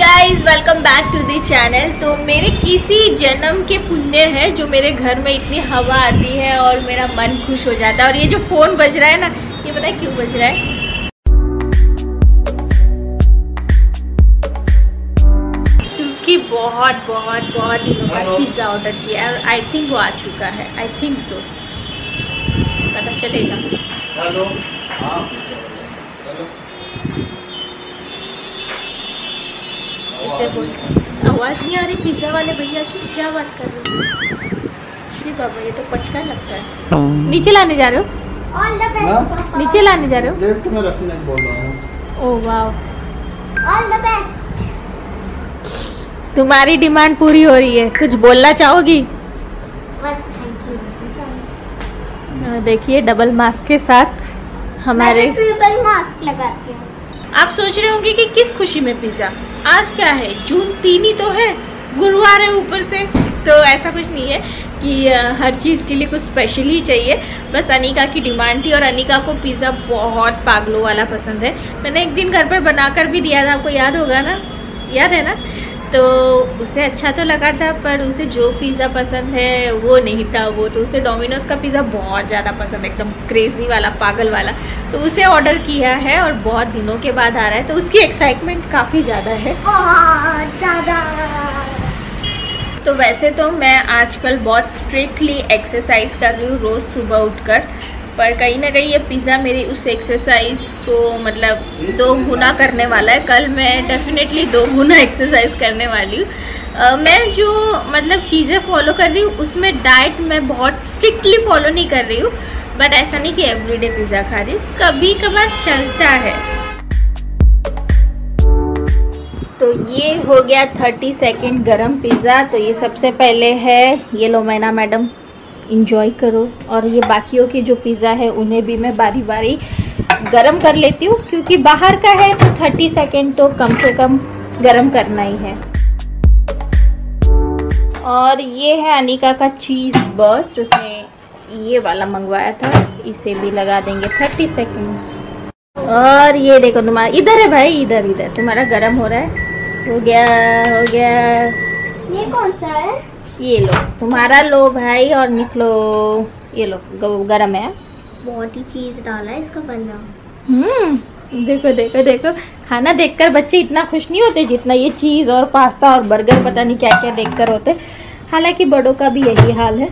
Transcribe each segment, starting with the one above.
Guys welcome back to the channel तो मेरे किसी जन्म के पुण्य है जो मेरे घर में इतनी हवा आती है और मेरा मन खुश हो जाता है और ये जो फ़ोन बज रहा है ना ये पता है क्यों बज रहा है? क्योंकि बहुत बहुत बहुत दिनों बाद पिज़्ज़ा ऑर्डर किया है आई थिंक वो आ चुका है आई थिंक सो पता चलेगा। हाँ इसे बोल। आवाज़ नहीं आ रही पिज़्ज़ा वाले भैया की? क्या बात कर रहे हो? श्री बाबा ये तो पचका लगता है। नीचे लाने जा रहे हो. नीचे लाने जा रहे लेफ़्ट में रखने बोल रहा हूँ। हो वाह best. तुम्हारी डिमांड पूरी हो रही है। कुछ बोलना चाहोगी? बस थैंक यू हाँ, देखिए डबल मास्क के साथ हमारे ट्रिपल मास्क लगाती हूँ। आप सोच रहे होंगे कि किस खुशी में पिज़्ज़ा? आज क्या है? जून तीन ही तो है। गुरुवार है ऊपर से। तो ऐसा कुछ नहीं है कि हर चीज़ के लिए कुछ स्पेशल ही चाहिए। बस अनिका की डिमांड थी और अनिका को पिज़्ज़ा बहुत पागलों वाला पसंद है। मैंने एक दिन घर पर बनाकर भी दिया था। आपको याद होगा ना? याद है ना? तो उसे अच्छा तो लगा था पर उसे जो पिज़्ज़ा पसंद है वो नहीं था वो। तो उसे डोमिनोज का पिज़्ज़ा बहुत ज़्यादा पसंद है एकदम क्रेज़ी वाला पागल वाला। तो उसे ऑर्डर किया है और बहुत दिनों के बाद आ रहा है। तो उसकी एक्साइटमेंट काफ़ी ज़्यादा है। ज़्यादा। तो वैसे तो मैं आजकल बहुत स्ट्रिक्टली एक्सरसाइज कर रही हूँ रोज़ सुबह उठकर। पर कहीं ना कहीं ये पिज़्ज़ा मेरी उस एक्सरसाइज को मतलब दो गुना करने वाला है। कल मैं डेफिनेटली दो गुना एक्सरसाइज करने वाली हूँ। मैं जो मतलब चीज़ें फॉलो कर रही हूँ, उसमें डाइट मैं बहुत स्ट्रिक्टली फॉलो नहीं कर रही हूँ। बट ऐसा नहीं कि एवरीडे पिज़्ज़ा खा रही हूँ। कभी कभार चलता है। तो ये हो गया थर्टी सेकेंड गरम पिज़्ज़ा तो ये सबसे पहले है, ये लो मैना मैडम। इंजॉय करो। और ये बाकियों के जो पिज़्ज़ा है, उन्हें भी मैं बारी बारी गरम कर लेती हूँ, क्योंकि बाहर का है तो थर्टी सेकेंड तो कम से कम गरम करना ही है। और ये है अनिका का चीज़ बर्स्ट उसने ये वाला मंगवाया था, इसे भी लगा देंगे थर्टी सेकेंड्स और ये देखो तुम्हारा, इधर है भाई, इधर इधर, तुम्हारा गरम हो रहा है। हो गया हो गया। ये कौन सा है? ये लो। तुम्हारा लो भाई और निकलो। ये लो गरम है। बहुत ही चीज़ डाला है इसका पल्ला हम्म देखो देखो देखो। खाना देखकर बच्चे इतना खुश नहीं होते जितना ये चीज़ और पास्ता और बर्गर पता नहीं क्या क्या देखकर होते। हालाँकि बड़ों का भी यही हाल है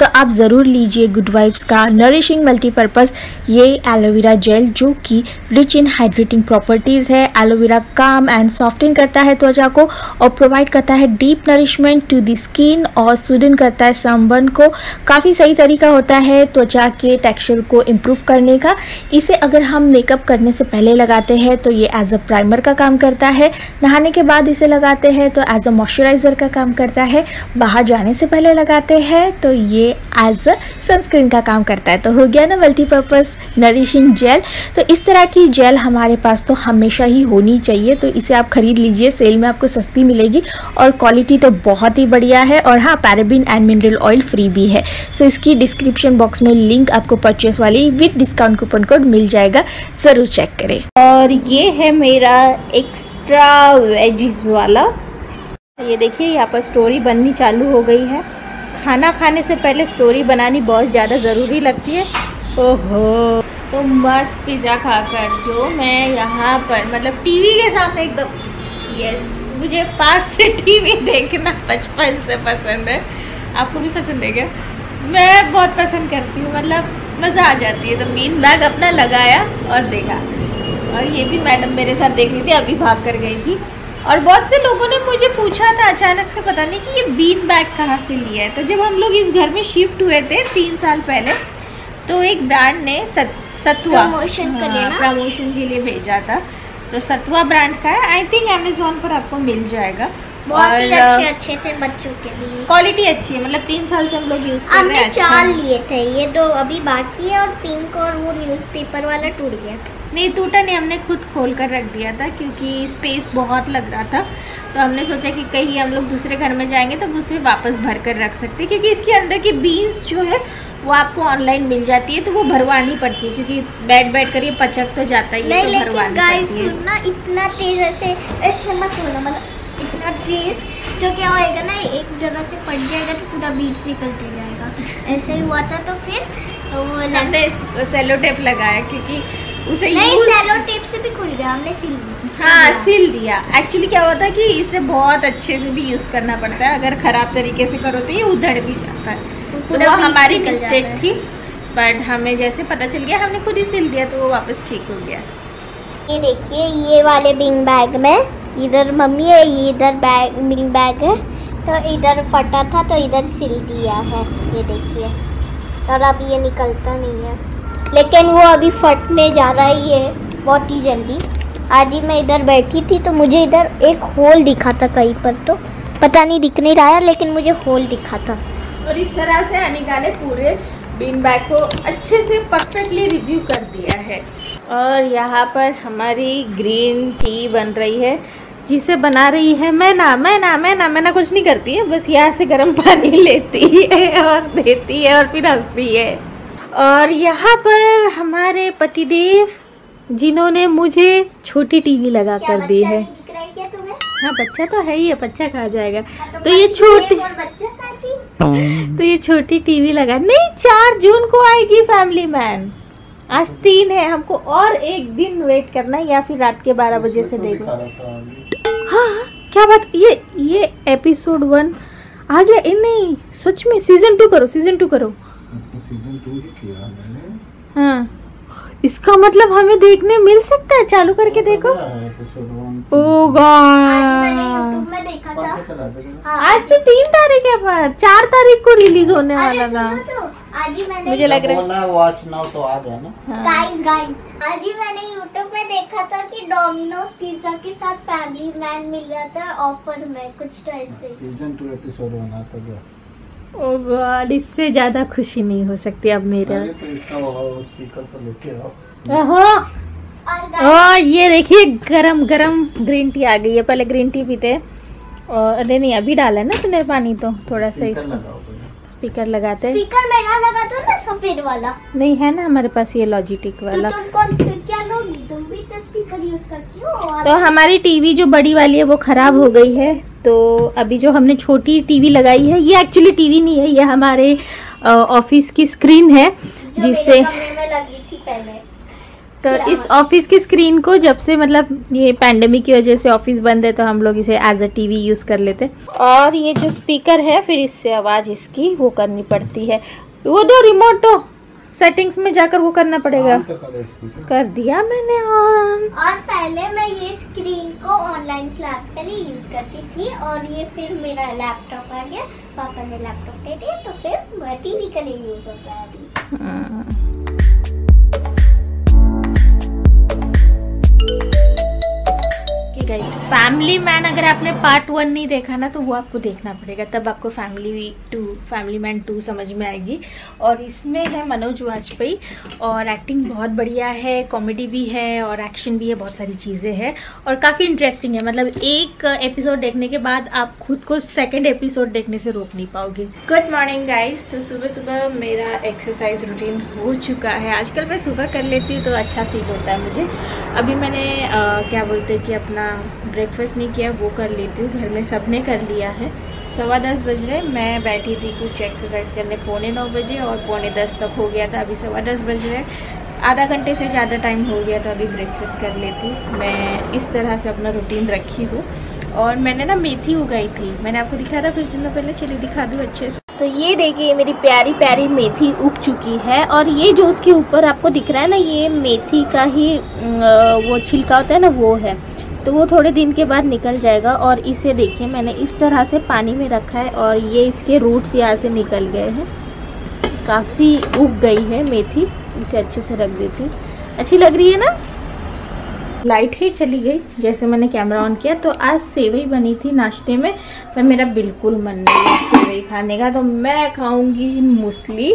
तो आप ज़रूर लीजिए गुड वाइब्स का नरिशिंग मल्टीपर्पज़ ये एलोवेरा जेल जो कि रिच इन हाइड्रेटिंग प्रॉपर्टीज़ है। Aloe vera calm and soften करता है त्वचा को और प्रोवाइड करता है deep nourishment to the skin और सुदन करता है संबंध को। काफ़ी सही तरीका होता है त्वचा के टेक्सचर को इम्प्रूव करने का। इसे अगर हम मेकअप करने से पहले लगाते हैं तो ये एज अ प्राइमर का काम करता है। नहाने के बाद इसे लगाते हैं तो एज अ मॉइस्चराइज़र का काम करता है। बाहर जाने से पहले लगाते हैं तो ये एज अ सनस्क्रीन का काम करता है। तो हो गया ना मल्टीपर्पज़ नरिशिंग जेल तो इस तरह की जेल हमारे पास तो हमेशा ही होनी चाहिए। तो इसे आप खरीद लीजिए सेल में आपको सस्ती मिलेगी। और क्वालिटी तो बहुत ही बढ़िया है। और हाँ paraben and mineral oil free भी है। सो इसकी डिस्क्रिप्शन बॉक्स में लिंक आपको परचेस वाली विथ डिस्काउंट कूपन कोड मिल जाएगा। ज़रूर चेक करें। और ये है मेरा एक्स्ट्रा वेजिज वाला। ये देखिए, यहाँ पर स्टोरी बननी चालू हो गई है। खाना खाने से पहले स्टोरी बनानी बहुत ज़्यादा ज़रूरी लगती है। ओहो तो मस्त पिज़्ज़ा खाकर जो मैं यहाँ पर मतलब टीवी के सामने एकदम यस मुझे पास से टीवी देखना बचपन से पसंद है। आपको भी पसंद है क्या? मैं बहुत पसंद करती हूँ मतलब मज़ा आ जाती है। तो बीन बैग अपना लगाया और देखा। और ये भी मैडम मेरे साथ देख रही थी, अभी भाग कर गई थी। और बहुत से लोगों ने मुझे पूछा था अचानक से पता नहीं कि ये बीन बैग कहाँ से लिया है। तो जब हम लोग इस घर में शिफ्ट हुए थे तीन साल पहले तो एक ब्रांड ने सत, सतुआ प्रमोशन के लिए प्रमोशन के लिए भेजा था। तो सतुआ ब्रांड का है। आई थिंक अमेजोन पर आपको मिल जाएगा। बहुत ही अच्छे अच्छे थे बच्चों के लिए। क्वालिटी अच्छी है मतलब तीन साल से हम लोग यूज़ कर रहे हैं चार लिए थे ये दो अभी बाकी है और पिंक और वो न्यूज़पेपर वाला टूट गया नहीं टूटा नहीं हमने खुद खोल कर रख दिया था क्योंकि स्पेस बहुत लग रहा था। तो हमने सोचा कि कहीं हम लोग दूसरे घर में जाएँगे तब उसे वापस भर कर रख सकते हैं क्योंकि इसके अंदर की बीन्स जो है वो आपको ऑनलाइन मिल जाती है तो वो भरवानी पड़ती है क्योंकि बैठ बैठ कर ये पचक तो जाता ही है नहीं तो लेकिन भरवानी गाइस सुनना इतना तेज ऐसे ऐसे मत होना मतलब इतना तेज तो क्या होएगा ना एक जगह से पट जाएगा तो पूरा बीच निकलते जाएगा। ऐसे ही हुआ था तो फिर तो वो हमने सेलो टेप लगाया क्योंकि उसे नहीं सेलो टेप से भी खुल गया हमने सिल हाँ सिल दिया। एक्चुअली क्या होता है कि इसे बहुत अच्छे से भी यूज़ करना पड़ता है। अगर ख़राब तरीके से करो तो ये उधड़ भी जाता है। तो वो हमारी मिस्टेक थी। बट हमें जैसे पता चल गया हमने खुद ही सिल दिया तो वो वापस ठीक हो गया। ये देखिए ये वाले बिंग बैग में इधर मम्मी है इधर बैग, मिल बैग है। तो इधर फटा था तो इधर सिल दिया है, ये देखिए। और अब ये निकलता नहीं है। लेकिन वो अभी फटने जा रहा है, ये बहुत ही जल्दी। आज ही मैं इधर बैठी थी तो मुझे इधर एक होल दिखा था कहीं पर तो। पता नहीं दिख नहीं रहा है, लेकिन मुझे होल दिखा था। और इस तरह से अनिका ने पूरे बीन बैग को अच्छे से परफेक्टली रिव्यू कर दिया है। और यहाँ पर हमारी ग्रीन टी बन रही है। जिसे बना रही है मैं ना मैं ना मैं ना मैं ना कुछ नहीं करती है बस यहाँ से गर्म पानी लेती है और देती है और फिर हंसती है। और यहाँ पर हमारे पतिदेव जिन्होंने मुझे छोटी टीवी लगा कर दी है। है बच्चा तो है ही है बच्चा कहा जाएगा। हाँ, तो ये छोटी तो ये छोटी टीवी लगा। नहीं चार जून को आएगी फैमिली मैन आज तीन है हमको और एक दिन वेट करना है या फिर रात के बारह बजे से उसमें हाँ क्या बात ये ये एपिसोड वन आ गया? ए, नहीं सच में सीज़न टू करो सीज़न टू करो। सीज़न टू ही किया मैंने। हाँ। इसका मतलब हमें देखने मिल सकता है? चालू करके देखो। एपिसोड ओ आज मैंने गॉड। यूट्यूब में देखा था। पंखे चला दे जरा। हाँ, आज तो तीन तारीख है पर। चार तारीख को रिलीज़ होने वाला था। तो आज ही मैंने मुझे लग रहा है वॉच नाउ तो आ गया ना। हाँ। गाइस गाइस आज ही मैंने यूट्यूब में देखा था कि डोमिनोज पिज्जा के साथ फैमिली मैन मिल रहा था ऑफ़र में कुछ तो ऐसे। सीज़न टू एपिसोड वन आता गया ओ गॉड इससे ज़्यादा खुशी नहीं हो सकती अब मेरा। तो इसका वो स्पीकर तो लेके आओ। ओहो! और guys, ओ ये देखिए गरम गरम ग्रीन टी आ गई है। पहले ग्रीन टी पीते। हैं। और अरे नहीं अभी डाला है ना तूने पानी तो थोड़ा सा इसको। स्पीकर लगाते हैं। स्पीकर मेरा लगा दो ना सफ़ेद वाला? नहीं है ना हमारे पास ये लॉजिटिक तो वाला। तुम कौन से क्या लोगी? तुम भी तो स्पीकर यूज़ करती हो तो हमारी टीवी जो बड़ी वाली है वो खराब हो गई है। तो अभी जो हमने छोटी टीवी लगाई है ये एक्चुअली टीवी नहीं है ये हमारे ऑफ़िस की स्क्रीन है जिससे तो इस ऑफ़िस की स्क्रीन को जब से मतलब ये पैंडेमिक की वजह से ऑफ़िस बंद है तो हम लोग इसे एज अ टीवी यूज़ कर लेते हैं। और ये जो स्पीकर है फिर इससे आवाज़ इसकी वो करनी पड़ती है। वो दो रिमोट तो सेटिंग्स में जाकर वो करना पड़ेगा। तो कर दिया मैंने ऑन और पहले मैं ये स्क्रीन को ऑनलाइन क्लास के लिए यूज़ करती थी और ये फिर मेरा लैपटॉप आ गया। पापा ने लैपटॉप दे दिया तो फिर टीवी के लिए यूज़ होता है। फैमिली मैन अगर आपने पार्ट वन नहीं देखा ना तो वो आपको देखना पड़ेगा। तब आपको family two family man two समझ में आएगी। और इसमें है मनोज वाजपेयी और एक्टिंग बहुत बढ़िया है कॉमेडी भी है और एक्शन भी है बहुत सारी चीज़ें हैं। और काफ़ी इंटरेस्टिंग है। मतलब एक एपिसोड देखने के बाद आप खुद को सेकेंड एपिसोड देखने से रोक नहीं पाओगे। गुड मॉर्निंग गाइस तो सुबह सुबह मेरा एक्सरसाइज रूटीन हो चुका है। आजकल मैं सुबह कर लेती हूँ तो अच्छा फील होता है मुझे। अभी मैंने अ, क्या बोलते हैं कि अपना ब्रेकफास्ट नहीं किया, वो कर लेती हूँ, घर में सबने कर लिया है। सवा दस बज रहे, मैं बैठी थी कुछ एक्सरसाइज करने, पौने नौ बजे और पौने दस तक हो गया था, अभी सवा दस बज रहे। आधा घंटे से ज़्यादा टाइम हो गया तो अभी ब्रेकफास्ट कर लेती हूँ। मैं इस तरह से अपना रूटीन रखी हूँ। और मैंने ना मेथी उगाई थी। मैंने आपको दिखाया था कुछ दिनों पहले, चलिए दिखा दूँ अच्छे से। तो ये देखिए मेरी प्यारी प्यारी मेथी उग चुकी है। और ये जो उसके ऊपर आपको दिख रहा है ना, ये मेथी का ही वो छिलका होता है ना, वो है। तो वो थोड़े दिन के बाद निकल जाएगा और इसे देखिए, मैंने इस तरह से पानी में रखा है और ये इसके रूट्स यहाँ से निकल गए हैं। काफ़ी उग गई है मेथी, इसे अच्छे से रख देती हूँ। अच्छी लग रही है ना? लाइट ही चली गई, जैसे मैंने कैमरा ऑन किया तो आज सेवई बनी थी नाश्ते में, पर मेरा बिल्कुल मन नहीं सेवई खाने का तो मैं खाऊँगी मूसली।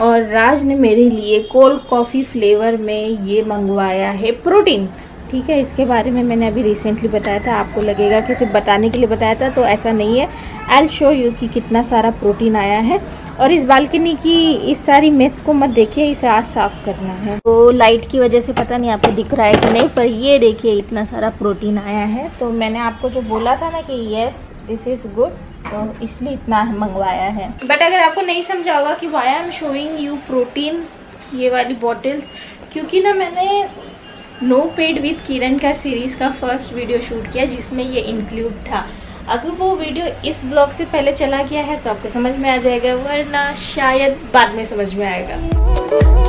और राज ने मेरे लिए कोल्ड कॉफ़ी फ्लेवर में ये मंगवाया है प्रोटीन ठीक है, इसके बारे में मैंने अभी रिसेंटली बताया था, आपको लगेगा कि सिर्फ़ बताने के लिए बताया था तो ऐसा नहीं है। आई एल शो यू कि कितना सारा प्रोटीन आया है। और इस बालकनी की इस सारी मेस को मत देखिए, इसे आज साफ़ करना है। तो लाइट की वजह से पता नहीं आपको दिख रहा है कि नहीं, पर ये देखिए, इतना सारा प्रोटीन आया है। तो मैंने आपको जो बोला था ना कि यस दिस इज़ गुड तो इसलिए इतना मंगवाया है। बट अगर आपको नहीं समझा होगा कि why am showing you protein ये वाली बॉटल्स क्योंकि ना मैंने नो पेड विद किरण का सीरीज़ का फ़र्स्ट वीडियो शूट किया, जिसमें ये इंक्लूड था। अगर वो वीडियो इस ब्लॉग से पहले चला गया है तो आपको समझ में आ जाएगा, वरना शायद बाद में समझ में आएगा।